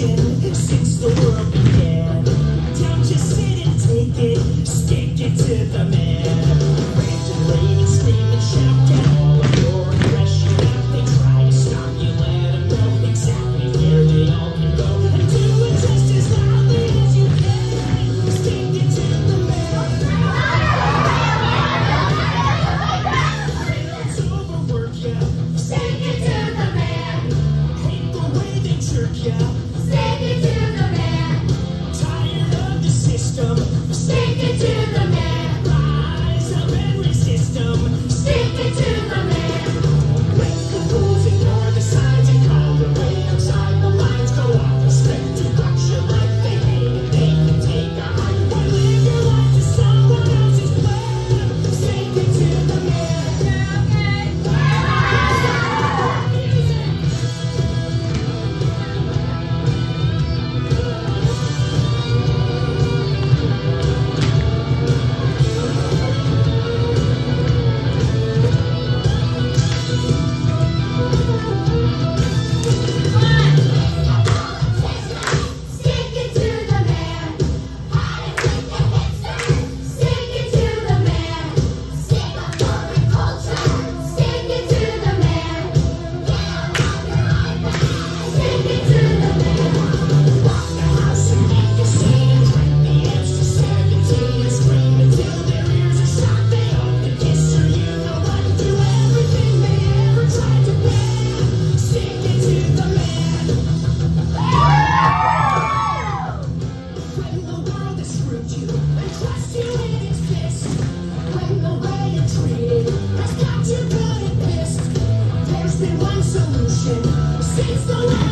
since the world began. Don't just sit and take it, it to the man. And rave scream and shout all of your aggression. They try to stop you, know exactly where they all can go. And do just as loudly as you can. It to the man. It's overwork, yeah. It to the man. Hate the way they jerk, yeah. solution. Since the last